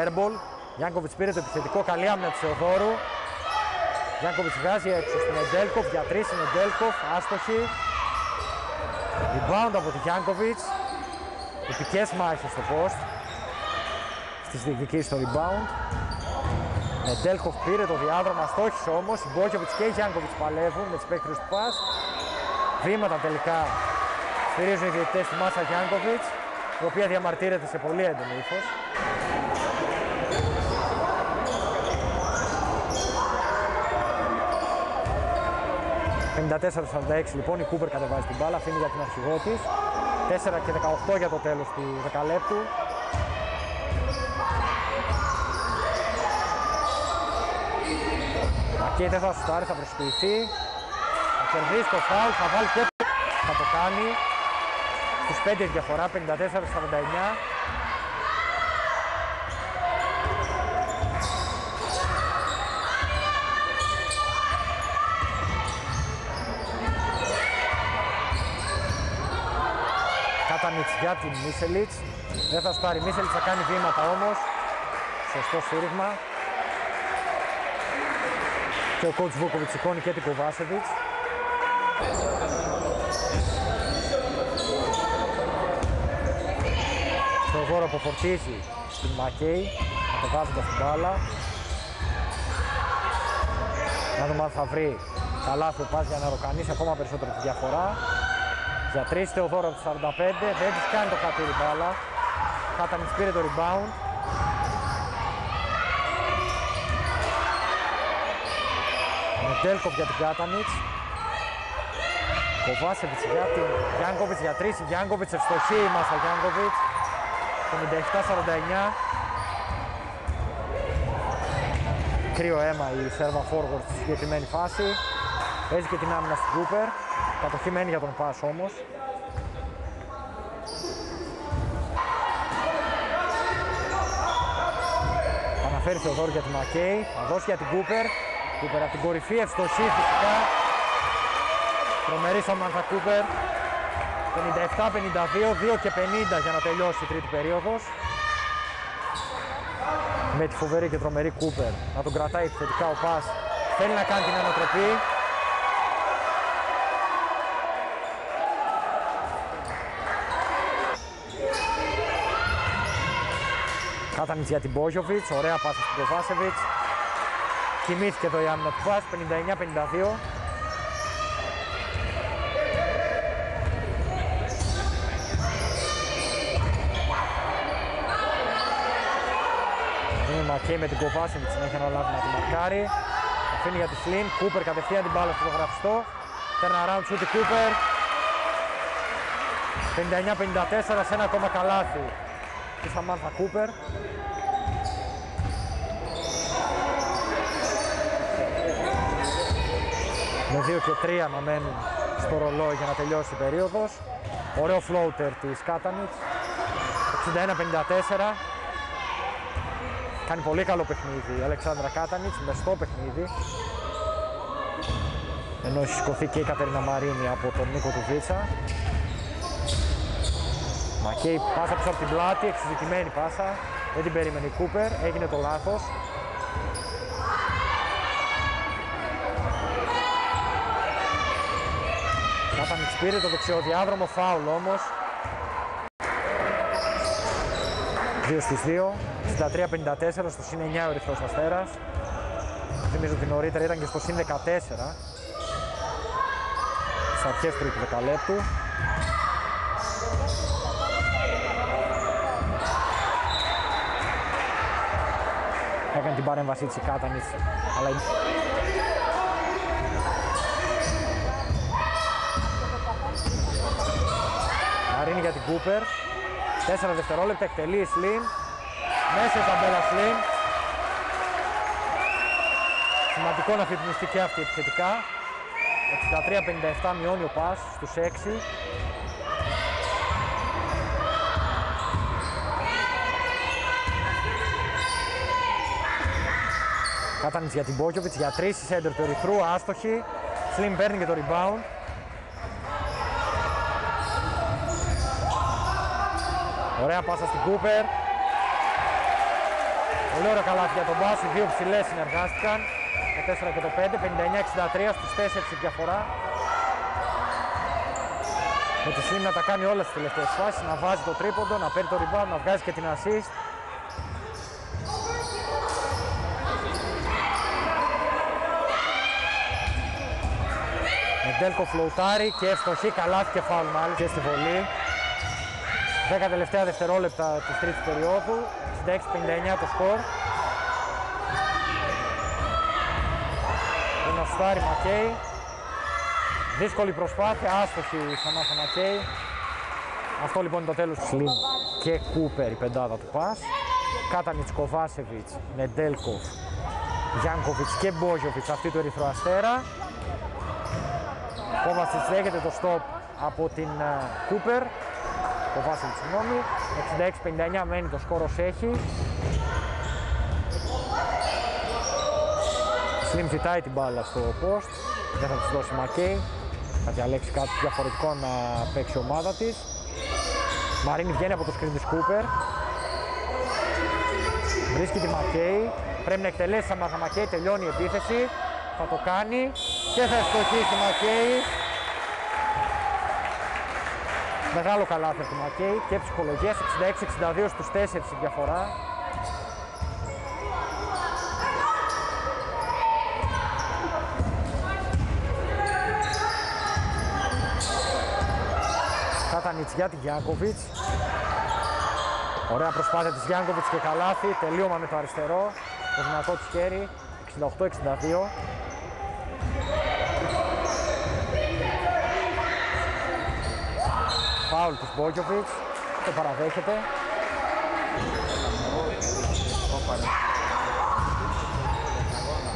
A: airball. Γιάνκοβιτς πήρε το επιθετικό, καλή άμυνα της Θεοδόρου. Γιάνκοβιτς βγάζει έξω στην Εντέλκοφ, για 3 είναι Εντέλκοφ, άστοχη. Rebound από τη Γιάνκοβιτς. Επικές μάχες στο post. Στις διεκδικήσεις στο rebound. Εντέλκοφ πήρε το διάδρομο, αστόχησε όμως. Η Μπόκεβιτς και η Γιάνκοβιτς παλεύουν με τις παίκτρες του πας. Βήματα τελικά στηρίζουν οι διαιτητές του Μάσα Γιάνκοβιτς, η οποία διαμαρτύρεται σε πολύ έντονο ύφος. 54-46 λοιπόν, η Κούπερ κατεβάζει την μπάλα, αφήνει για την αρχηγό της. 4 και 18 για το τέλος του δεκαλέπτου. Μακέι δεν θα σουτάρει, θα προσποιηθεί. Θα κερδίσει το φάουλ, θα βάλει και θα το κάνει. Στους 5 διαφορά, 54-49. Κάτανιτς για την Μίσελιτς. Δεν θα σπάρει Μίσελιτς, θα κάνει βήματα όμως. Σωστό σφύριγμα. Και ο κότς Βούκοβιτς σηκώνει και την Κοβάσεβιτς. Στο δώρο που φορτίζει στην Μακέη, κατεβάζοντας την μπάλα. Να δούμε αν θα βρει καλάθι ο Πας για να ροκανίσει ακόμα περισσότερο τη διαφορά. Για τρεις Θεοδόρο από 45, δεν της κάνει το χατήρι μπάλα. Κάτανιτς πήρε το rebound. Μετέλκοφ για την Κάτανιτς. Κοβάσεβιτς για την Γιάνκοβιτς για τρεις. Γιάνκοβιτς ευστοχή μας ο Γιάνκοβιτς. 57-49. Κρύο αίμα η Σέρβα forward στη συγκεκριμένη φάση. Παίζει και την άμυνα στην Κούπερ. Κατοχή μένει για τον Πας όμως. Αναφέρει Θεοδόρου για τη Μακέη, θα δώσει για την Κούπερ. Κούπερ από την κορυφή, ευστοσή φυσικά. Τρομερή Σαμάνθα Κούπερ. 57-52, 2 και 50 για να τελειώσει η τρίτη περίοδος. Με τη φοβερή και τρομερή Κούπερ να τον κρατάει επιθετικά ο Πας. Θέλει να κάνει την ανατροπή. Κάτανιτς για την Μπόζοβιτς, ωραία πάσα στην Κοβάσεβιτς. Κοιμήθηκε το η άμυνα του Πας, 59-52. Είναι Μακέι με την Κοβάσεβιτς συνέχεια να λάβει να τη μαρκάρει. Αφήνει για τη Σλίν, Κούπερ κατευθείαν την μπάλα στο γραφιστό. Turn around shoot Κούπερ. 59-54 σε ένα ακόμα καλάθι της Σαμάνθα Κούπερ. Με 2 και 3 να μένουν στο ρολόι για να τελειώσει η περίοδος. Ωραίο floater της Κάτανιτς. 61-54. Κάνει πολύ καλό παιχνίδι η Αλεξάνδρα Κάτανιτς, μεστό παιχνίδι. Ενώ έχει σηκωθεί και η Κατερίνα Μαρίνη από τον Νίκο του Βίτσα. Μακέι πάσα πίσω από την πλάτη, εξειδικημένη πάσα. Δεν την περίμενε η Κούπερ, έγινε το λάθος. Κάτανιτς πήρε το δεξιό διάδρομο, φάουλ όμως. 2 στις 2, 63-54 στο συν 9 ο Ερυθρός Αστέρας. Θυμίζω ότι νωρίτερα ήταν και στο συν 14 στις αρχές τρίτου δεκαλέπτου. έκανε την παρέμβασή της η Κάτανης, αλλά Μαρίνη για την Κούπερ. 4 δευτερόλεπτα εκτελεί η Σλιν. Μέσα η ταμπέλα Σλιν. Σημαντικό να φυτνιστεί και αυτή επιθετικά. 63-57 μειώνει ο Πας στους 6. Κάτανης για την Μπόκιοβιτς, για 3 η σέντερ του Ερυθρού, άστοχη. Σλιν παίρνει και το rebound. Ωραία πάσα στην Κούπερ. Πολύ ωραία καλάθι για τον Μπάς. Οι δύο ψηλές συνεργάστηκαν. Το 4 και το 5. 59-63 στους 4 η διαφορά. Με τη Σλίμ να τα κάνει όλα στις τελευταίες φάσεις. Να βάζει το τρίποντο, να παίρνει το rebound, να βγάζει και την assist. Μεντέλκο φλουτάρει και ευστοχή, καλάθι και φάουλ μάλιστα και στη βολή. 10 τελευταία δευτερόλεπτα της τρίτης περίοδου, 66-59 το σκορ. Είναι ο Στάρι Μακέι. Δύσκολη προσπάθεια, άστοχη η Σαμάθα Μακέι. Αυτό λοιπόν είναι το τέλος του Σλιμ και Κούπερ η πεντάδα του Πας. Κάτανιτς Κοβάσεβιτς, Νεντέλκοφ, Γιάνκοβιτς και Μπόζοβιτς αυτή του Ερυθρού Αστέρα. Κόβασιτς δέχεται το stop από την ε, Κούπερ. Κοβάσεβιτς, συγγνώμη. 66-59 μένει το σκόρος έχει. Σλιμ ζητάει την μπάλα στο post. Δεν θα της δώσει Μακέι. Θα διαλέξει κάτι διαφορετικό να παίξει η ομάδα της. Μαρίνη βγαίνει από το screen της Κούπερ. Βρίσκει τη Μακέι. Πρέπει να εκτελέσει σαν Μακέι. Τελειώνει η επίθεση. Θα το κάνει και θα ευστοχίσει η Μακέι. Μεγάλο καλάθι από τη Μακέι και ψυχολογίες 66-62 στους 4 η διαφορά. Κάτανιτς για την Γιάνκοβιτς. Ωραία προσπάθεια της Γιάνκοβιτς και καλάθι. Τελείωμα με το αριστερό. Το δυνατό της χέρι. 68-62. Φάουλ της Μπόκιοβιτς. Το παραδέχεται.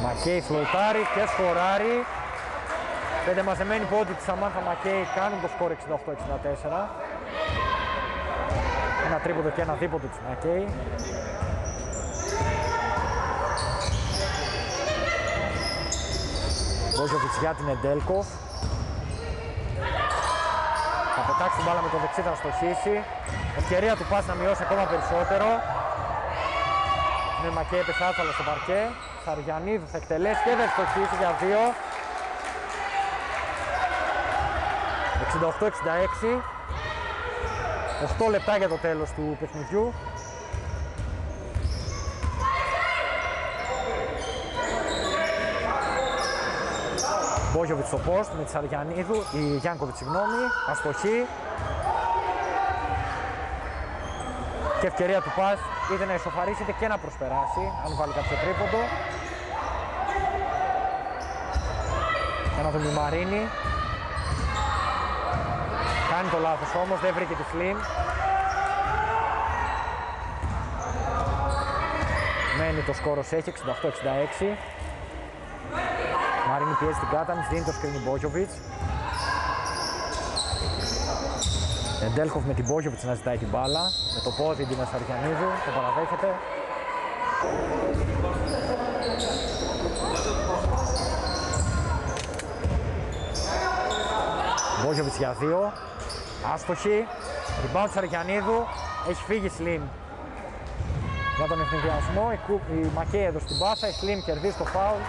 A: Μακέι φλουτάρει και σκοράρει. Πέντε μαζεμένοι πόντι της Σαμάνθα Μακέι κάνουν το σκορ 68-64. Ένα τρίποντο και ένα δίποντο της Μακέι. Μπόζοβιτς για την Εντέλκοφ. Θα πετάξει την μπάλα με το δεξί, θα στοχίσει. Ευκαιρία του πας να μειώσει ακόμα περισσότερο. Με Μακέ έπεσε άθαλο στο παρκέ. Σαριανίδου θα εκτελέσει και θα στοχίσει για δύο. 68-66. 8 λεπτά για το τέλος του παιχνιδιού. Μπόγιοβιτ στο post με τη Σαριανίδου, η Γιάνκοβιτς συγγνώμη, αστοχή. Και ευκαιρία του πας είτε να ισοφαρίσει είτε και να προσπεράσει, αν βάλει κάποιο τρίποντο. Για να δούμε η Μαρίνη. Κάνει το λάθος όμως, δεν βρήκε τη Φλίν. Μένει το σκόρος έχει, 68-66. Μαρίνη πιέζει την Κάτανης, δίνει το σκρίνι Μπόκιοβιτς. Εντέλχοφ με την Μπόκιοβιτς να ζητάει την μπάλα. Με το πόδι την Ασαριανίδου, το παραδέχεται. Μπόκιοβιτς για δύο. Άστοχη. Rebound της Αργιανίδου. Έχει φύγει Σλιμ για τον εθνικιασμό. Η, Κου- η Μακέη έδωσε την πάσα. Η Σλιμ κερδίζει το φάουλ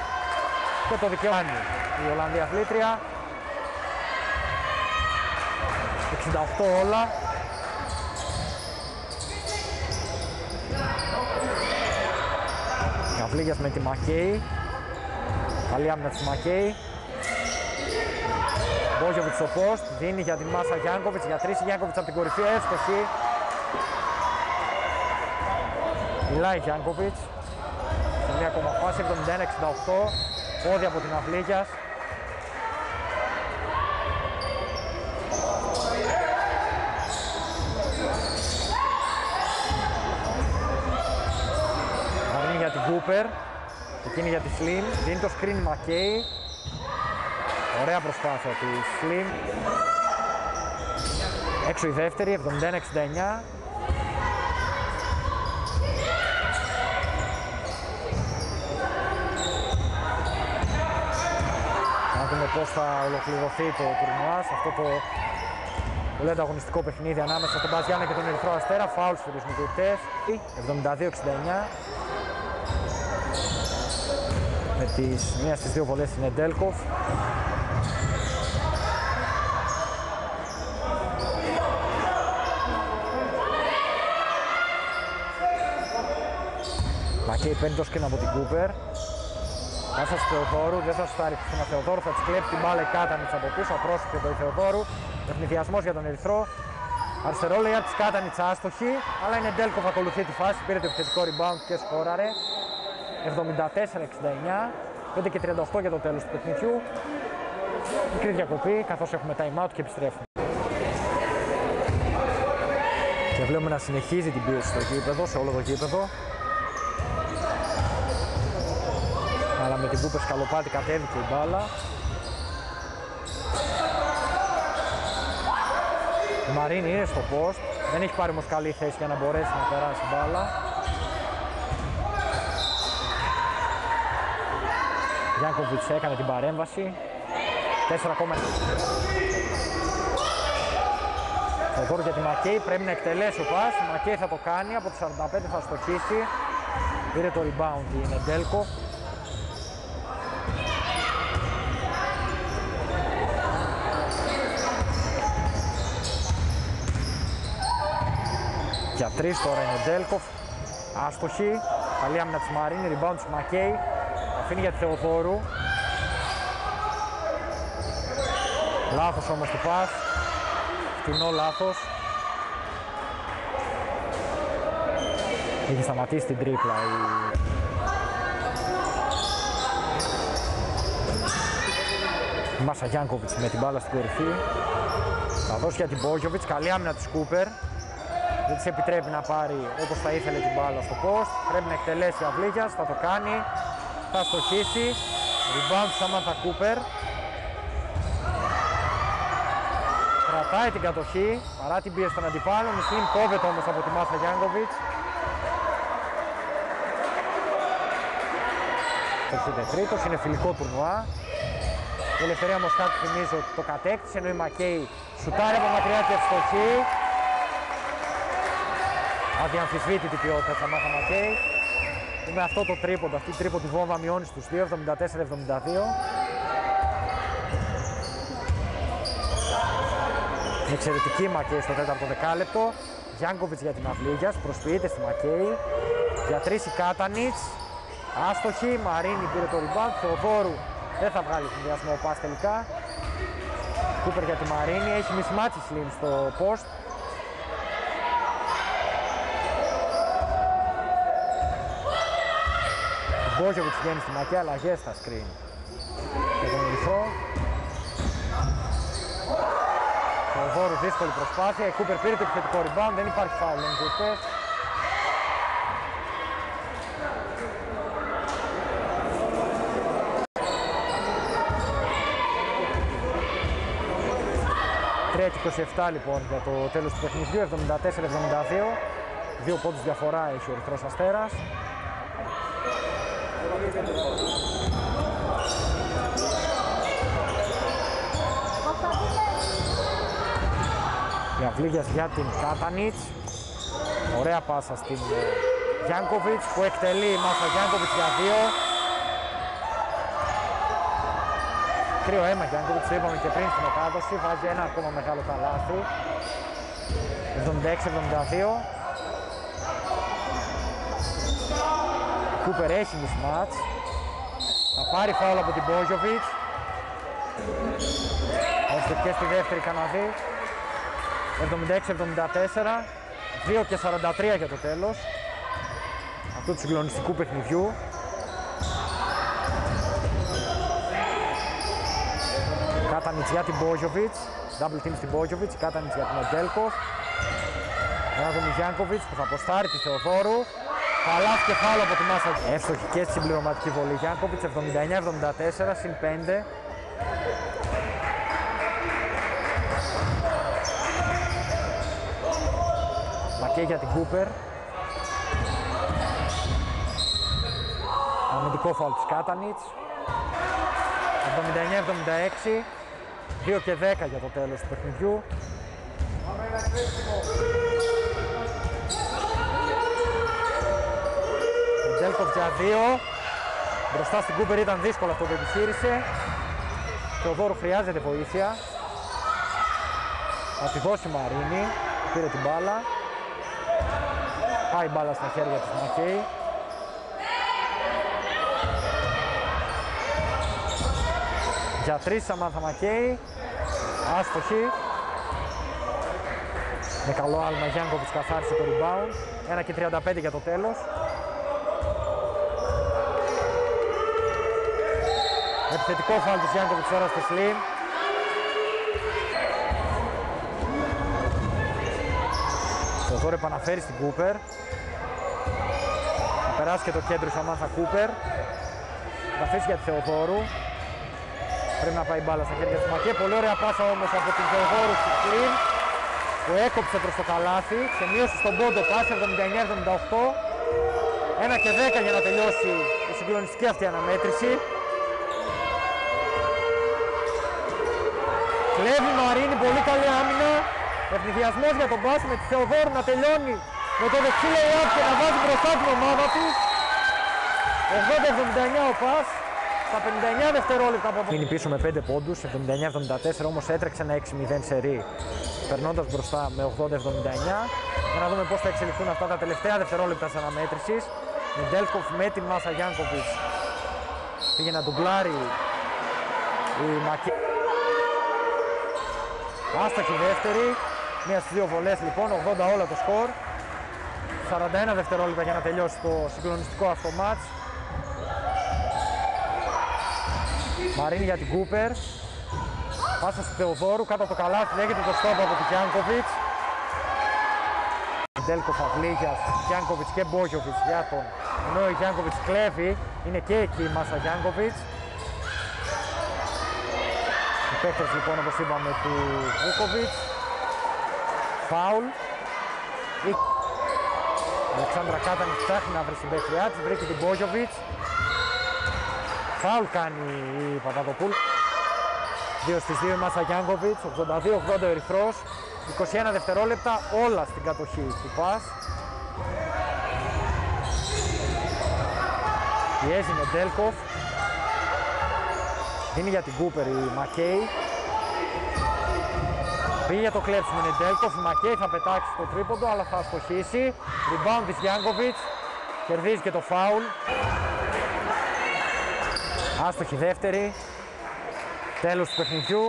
A: και το δικαιώνει η Ολλανδία αθλήτρια. 68 όλα. Καβλίγιας με τη Μακέη. Καλή άμυνα της Μακέη. Μπόζοβιτς στο post, δίνει για την Μάσα Γιάνκοβιτς, για τρεις Γιάνκοβιτς από την κορυφή, εύστοχη. Μιλάει Γιάνκοβιτς. μια ακόμα φάση, 71-68, πόδι από την Αυλίγιας. Αρνή για την Κούπερ, εκείνη για τη Slim, δίνει το screen Μακέι. Ωραία προσπάθεια της Slim. Έξω η δεύτερη, 71-69. Πώς θα ολοκληρωθεί το τουρνουά σε αυτό το πολύ ανταγωνιστικό παιχνίδι ανάμεσα στον Μπαζιάννα και τον Ερυθρό Αστέρα. Φάουλ στους νικητές. 72-69. Με τις μία στις δύο βολές είναι Ντέλκοφ. Μακέι παίρνει το σκήνα από την Κούπερ. Πάσα του Θεοδόρου, δεν θα σου τα ρίξει στον Θεοδόρου, θα της κλέψει την μπάλα η Κάτανιτς από πίσω, απρόσωπη το Θεοδόρου. Ευνηδιασμός για τον Ερυθρό. Αριστερό λέει από της Κάτανιτς άστοχη, αλλά είναι Ντέλκοφ ακολουθεί τη φάση, πήρε το επιθετικό rebound και σκόραρε. 74-69, 5 και 38 για το τέλος του παιχνιδιού. Μικρή διακοπή, καθώς έχουμε time out και επιστρέφουμε. Και βλέπουμε να συνεχίζει την πίεση στο γήπεδο, σε όλο το γήπεδο. Αλλά με την Κούπερ σκαλοπάτη κατέβηκε η μπάλα. Η Μαρίνη είναι στο post, δεν έχει πάρει όμως καλή θέση για να μπορέσει να περάσει η μπάλα. Γιάνκοβιτς έκανε την παρέμβαση. 4,1. Το δώρο για τη Μακέη πρέπει να εκτελέσει ο πας. Η Μακέη θα το κάνει, από τους 45 θα στοχίσει. Πήρε το rebound η Νεντέλκο. Για τρεις τώρα είναι ο Ντέλκοφ. Άστοχη. Καλή άμυνα της Μαρίνη. Rebound της Μακέη. Αφήνει για τη Θεοδόρου. Λάθος όμως του πας. Φτηνό λάθος. Έχει σταματήσει την τρίπλα η... η Μάσα Γιάνκοβιτς με την μπάλα στην κορυφή. Θα δώσει για την Μπόγιοβιτς. Καλή άμυνα της Κούπερ δεν της επιτρέπει να πάρει όπως θα ήθελε την μπάλα στο post. Πρέπει να εκτελέσει αυλίγιας, θα το κάνει, θα στοχίσει. Rebound Σαμάνθα Κούπερ. Κρατάει την κατοχή, παρά την πίεση των αντιπάλων. Η Σλιμ κόβεται όμως από τη Μάθα Γιάνγκοβιτς. τρίτος, είναι φιλικό τουρνουά. Η Ελευθερία Μοσκάτου θυμίζω ότι το κατέκτησε, ενώ η Μακέη σουτάρει από μακριά και ευστοχή αδιαμφισβήτητη ποιότητα θα μάθα Μακέι. Με αυτό το τρίποντο, αυτή η τρίποντη βόμβα μειώνει στους 2, 74-72. Εξαιρετική Μακέι στο τέταρτο δεκάλεπτο. Γιάνκοβιτς για την Αυλίγιας, προσποιείται στη Μακέι. Για τρεις η Κάτανιτς. Άστοχη, Μαρίνη πήρε το rebound, Θεοδόρου δεν θα βγάλει συνδυασμό πας τελικά. Κούπερ για τη Μαρίνη, έχει μισμάτσει Σλιμ στο post. Μπόζοβιτς βγαίνει στη μακιά, αλλαγές στα screen για τον Ερυθρό. Ο Βόρος δύσκολη προσπάθεια, η Κούπερ πήρε το επιθετικό rebound, δεν υπάρχει φάουλ νικητές. Τρέχει 27 λοιπόν για το τέλος του παιχνιδιού, 74-72. Δύο πόντους διαφορά έχει ο Ερυθρός Αστέρας. Η Αυλίγιας για την Κάτανιτς. Ωραία πάσα στην ε, Γιάνκοβιτς που εκτελεί η Μάσα Γιάνκοβιτς για δύο. Κρύο αίμα Γιάνκοβιτς, το είπαμε και πριν στην εκάδοση, βάζει ένα ακόμα μεγάλο καλάθι. 76-72. Κούπερ έχει μισμάτς. Θα πάρει φάουλ από την Μποζόβιτς, Έστω και στη δεύτερη Καναδί 76-74. 2 και 43 για το τέλος. Αυτού του συγκλονιστικού παιχνιδιού. Κάτα για την Μποζόβιτς, Double team στην Μποζόβιτς, Κάτανιτς για την Οντέλκοφ. Ένα Γιάνκοβιτς που θα αποστάρει τη Θεοδόρου. Καλάθι και φάλο από τη Μάσα. Εύστοχη και στη συμπληρωματική βολή. Γιάνκοβιτς 79-74 συν 5. Μακέ για την Κούπερ. Αμυντικό φάουλ της Κάτανιτς. 79-76. 2 και 10 για το τέλος του παιχνιδιού. Τζέλκοφ για 2. Μπροστά στην Κούπερ ήταν δύσκολο αυτό που επιχείρησε. Θεοδόρου χρειάζεται βοήθεια. Θα τη δώσει η Μαρίνη. Πήρε την μπάλα. Πάει η μπάλα στα χέρια της Μακέη. Για τρεις Σαμάνθα Μακέη. Άστοχη. Με καλό άλμα Γιάνκοβιτς καθάρισε το rebound. 1 και 35 για το τέλος. Επιθετικό φάουλ της Γιάνκοβιτς τώρα στο Σλιμ. Θεοδόρου επαναφέρει στην Κούπερ. Θα περάσει και το κέντρο η Σαμάνθα Κούπερ. Θα αφήσει για τη Θεοδόρου. Πρέπει να πάει η μπάλα στα χέρια του Μακέ. Πολύ ωραία πάσα όμως από την Θεοδόρου στη Σλιμ που έκοψε προς το καλάθι και μείωσε στον πόντο πάση 79-78. 1 και 10 για να τελειώσει η συγκλονιστική αυτή αναμέτρηση. Κλέβει Μαρίνη, πολύ καλή άμυνα. Ευνηδιασμός για τον Πάση με τη Θεοδόρου να τελειώνει με το δεξί layup και να βάζει μπροστά την ομάδα του. 80-79 ο Πας. Στα 59 δευτερόλεπτα από Είναι πίσω με 5 πόντους, 79-74, όμως έτρεξε ένα 6-0 σε ρί, περνώντας μπροστά με 80-79. Για να δούμε πώς θα εξελιχθούν αυτά τα τελευταία δευτερόλεπτα της αναμέτρησης. Με Ντέλκοφ με τη Μάσα Γιάνκοβιτς πήγε να ντουγκλάρει η Μακέ. Άστοχη δεύτερη, μία στις δύο βολές λοιπόν, 80 όλα το σκορ. 41 δευτερόλεπτα για να τελειώσει το συγκλονιστικό αυτό μάτς. Μαρίνη για την Κούπερ. Πάσα στη Θεοδόρου, κάτω από το καλάθι, λέγεται το στόπ από τη Γιάνκοβιτς. Ντέλκο Φαβλίγιας, Γιάνκοβιτς και Μπόγιοβιτς για τον. Ενώ η Γιάνκοβιτς κλέβει, είναι και εκεί η Μάσα Γιάνκοβιτς. Οι παίκτες λοιπόν όπως είπαμε του Βούκοβιτς. Φάουλ. Η Αλεξάνδρα Κάτανη ψάχνει να βρει συμπαίκτριά της, βρήκε την Μπόγιοβιτς. Φάουλ κάνει η Παπαδοπούλου. 2 στις 2 η Μάσα Γιάνκοβιτς, 82-80 ο Ερυθρός. 21 δευτερόλεπτα όλα στην κατοχή του Πας. Πιέζει με Ντέλκοφ. Δίνει για την Κούπερ η Μακέι. Πήγε για το κλέψιμο είναι Ντέλκοφ. Η Μακέι θα πετάξει το τρίποντο αλλά θα αστοχίσει. Rebound της Γιάνκοβιτς. Κερδίζει και το φάουλ. Άστοχη δεύτερη. Τέλος του παιχνιδιού.